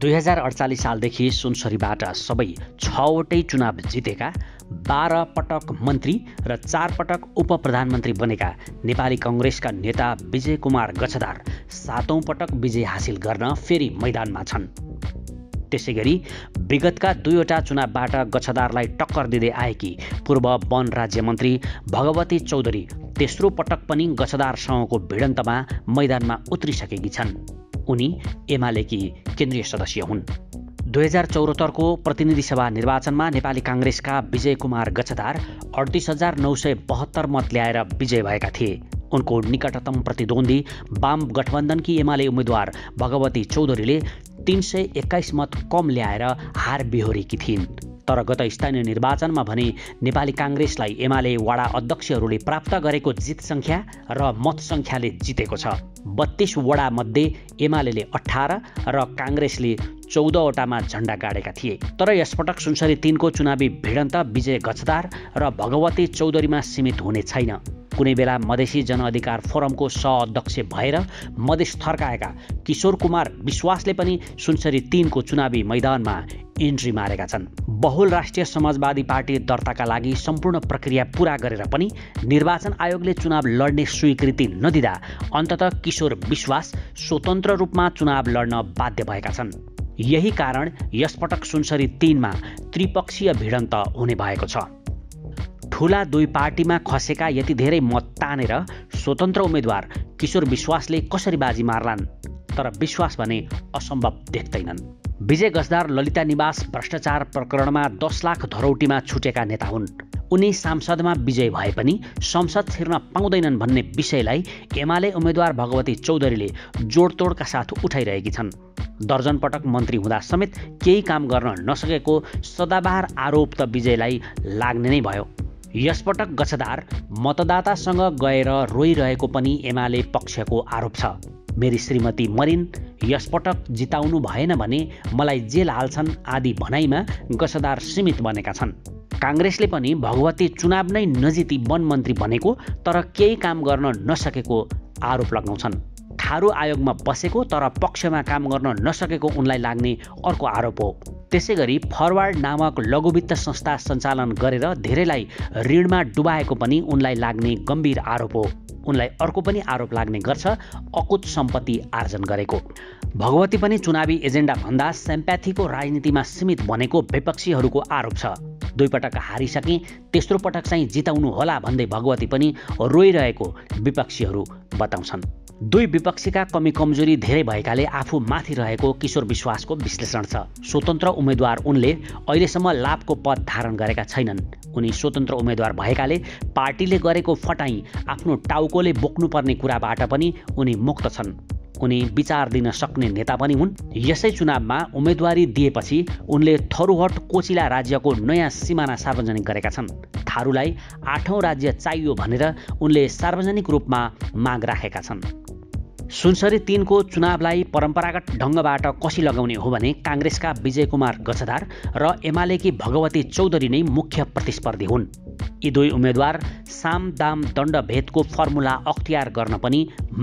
दुई हजार अडचालिस सालदेखि सुनसरीबाट सबै छवटै चुनाव जितेका बाह्र पटक मन्त्री र चार पटक उप प्रधानमन्त्री बनेका नेपाली कङ्ग्रेसका नेता विजय कुमार गछदार सातौँ पटक विजय हासिल गर्न फेरि मैदानमा छन्। त्यसै गरी विगतका दुईवटा चुनावबाट गछदारलाई टक्कर दिँदै आएकी पूर्व वन राज्य मन्त्री भगवती चौधरी तेस्रो पटक पनि गछदारसँगको भिडन्तमा मैदानमा उत्रिसकेकी छन्। उनी एमालेकी केन्द्रीय सदस्य हुन्। दुई हजार चौहत्तरको प्रतिनिधि सभा निर्वाचनमा नेपाली काङ्ग्रेसका विजय कुमार गच्छदार अडतिस हजार नौ सय बहत्तर मत ल्याएर विजय भएका थिए। उनको निकटतम प्रतिद्वन्दी वाम गठबन्धनकी एमाले उम्मेद्वार भगवती चौधरीले तिन सय एक्काइस मत कम ल्याएर हार बिहोरेकी थिइन्। तर गत स्थानीय निर्वाचनमा भने नेपाली काङ्ग्रेसलाई एमाले वाडा अध्यक्षहरूले प्राप्त गरेको जित सङ्ख्या र मत सङ्ख्याले जितेको छ। बत्तीस वडामध्ये एमाले अठार र काङ्ग्रेसले चौधवटामा झन्डा गाडेका थिए। तर यसपटक सुनसरी तिनको चुनावी भिडन्त विजय गछदार र भगवती चौधरीमा सीमित हुने छैन। कुनै बेला मधेसी जनअधिकार फोरमको सहअध्यक्ष भएर मधेस थर्काएका किशोर कुमार विश्वासले पनि सुनसरी तिनको चुनावी मैदानमा इन्ट्री मारेका छन्। बहुल राष्ट्रिय समाजवादी पार्टी दर्ताका लागि सम्पूर्ण प्रक्रिया पुरा गरेर पनि निर्वाचन आयोगले चुनाव लड्ने स्वीकृति नदिँदा अन्तत किशोर विश्वास स्वतन्त्र रूपमा चुनाव लड्न बाध्य भएका छन्। यही कारण यसपटक सुनसरी तिनमा त्रिपक्षीय भिडन्त हुने भएको छ। ठुला दुई पार्टीमा खसेका यति धेरै मत तानेर स्वतन्त्र उम्मेद्वार किशोर विश्वासले कसरी बाजी मार्लान्? तर विश्वास भने असम्भव देख्दैनन्। विजय गजदार ललिता निवास भ्रष्टाचार प्रकरणमा दस लाख धरौटीमा छुटेका नेता हुन्। उनी सांसदमा विजय भए पनि संसद छिर्न पाउँदैनन् भन्ने विषयलाई एमाले उम्मेद्वार भगवती चौधरीले जोडतोडका साथ उठाइरहेकी छन्। दर्जन पटक मन्त्री हुँदा समेत केही काम गर्न नसकेको सदाबहार आरोप त विजयलाई लाग्ने नै भयो। यसपटक गछदार मतदातासँग गएर रोइरहेको पनि एमाले पक्षको आरोप छ। मेरी श्रीमती मरिन यसपटक जिताउनु भएन भने मलाई जेल हाल्छन् आदि भनाइमा गछदार सीमित बनेका छन्। काङ्ग्रेसले पनि भगवती चुनाव नै नजिती वन मन्त्री बनेको तर केही काम गर्न नसकेको आरोप लगाउँछन्। थारू आयोगमा बसेको तर पक्षमा काम गर्न नसकेको उनलाई लाग्ने अर्को आरोप हो। त्यसै गरी फरवार्ड नामक लघुवित्त संस्था सञ्चालन गरेर धेरैलाई ऋणमा डुबाएको पनि उनलाई लाग्ने गम्भीर आरोप हो। उनलाई अर्को पनि आरोप लाग्ने गर्छ अकुत सम्पत्ति आर्जन गरेको। भगवती पनि चुनावी एजेन्डा भन्दा सेम्प्याथीको राजनीतिमा सीमित बनेको विपक्षीहरूको आरोप छ। दुईपटक हारिसके तेस्रो पटक चाहिँ जिताउनु होला भन्दै भगवती पनि रोइरहेको विपक्षीहरू बताउँछन्। दुई विपक्षीका कमी कमजोरी धेरै भएकाले आफू माथि रहेको किशोर विश्वासको विश्लेषण छ। स्वतन्त्र उम्मेद्वार उनले अहिलेसम्म लाभको पद धारण गरेका छैनन्। उनी स्वतन्त्र उम्मेद्वार भएकाले पार्टीले गरेको फटाई आफ्नो टाउकोले बोक्नुपर्ने कुराबाट पनि उनी मुक्त छन्। उनी विचार दिन सक्ने नेता पनि हुन्। यसै चुनावमा उम्मेदवारी दिएपछि उनले थरुहट कोचिला राज्यको नयाँ सिमाना सार्वजनिक गरेका छन्। थारूलाई आठौँ राज्य चाहियो भनेर उनले सार्वजनिक रूपमा माग राखेका छन्। सुनसरी तिनको चुनावलाई परम्परागत ढङ्गबाट कसी लगाउने हो भने काङ्ग्रेसका विजय कुमार गछदार र एमालेकी भगवती चौधरी नै मुख्य प्रतिस्पर्धी हुन्। यी दुई उम्मेद्वार साम दाम दण्ड भेदको फर्मुला अख्तियार गर्न पनि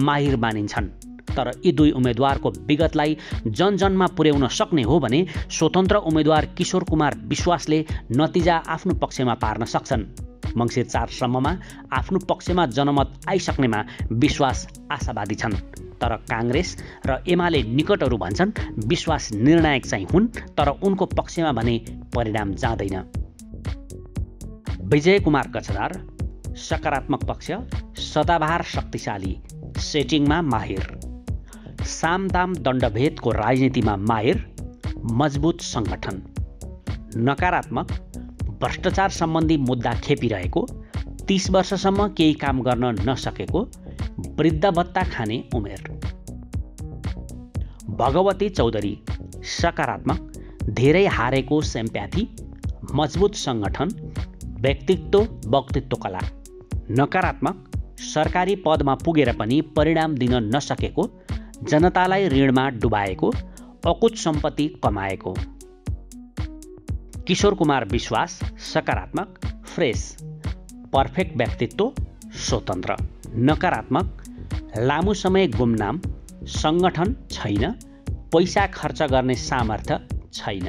माहिर मानिन्छन्। तर यी दुई उम्मेद्वारको विगतलाई जनजनमा पुर्याउन सक्ने हो भने स्वतन्त्र उम्मेद्वार किशोर कुमार विश्वासले नतिजा आफ्नो पक्षमा पार्न सक्छन्। मङ्सिर चारसम्ममा आफ्नो पक्षमा जनमत आइसक्नेमा विश्वास आशावादी छन्। तर काङ्ग्रेस र एमाले निकटहरू भन्छन् विश्वास निर्णायक चाहिँ हुन् तर उनको पक्षमा भने परिणाम जाँदैन। विजय कुमार कचदार सकारात्मक पक्ष सदाबहार शक्तिशाली सेटिङमा माहिर। सामदाम दण्डभेदको राजनीतिमा माहिर मजबुत सङ्गठन। नकारात्मक भ्रष्टाचार सम्बन्धी मुद्दा खेपिरहेको तिस वर्षसम्म केही काम गर्न नसकेको वृद्ध भत्ता खाने उमेर। भगवती चौधरी सकारात्मक धेरै हारेको सेम्प्याथी मजबुत सङ्गठन व्यक्तित्व वक्तित्व कला। नकारात्मक सरकारी पदमा पुगेर पनि परिणाम दिन नसकेको जनतालाई ऋणमा डुबाएको अकुत सम्पत्ति कमाएको। किशोर कुमार विश्वास सकारात्मक फ्रेस पर्फेक्ट व्यक्तित्व स्वतन्त्र। नकारात्मक लामो समय गुमनाम सङ्गठन छैन पैसा खर्च गर्ने सामर्थ्य छैन।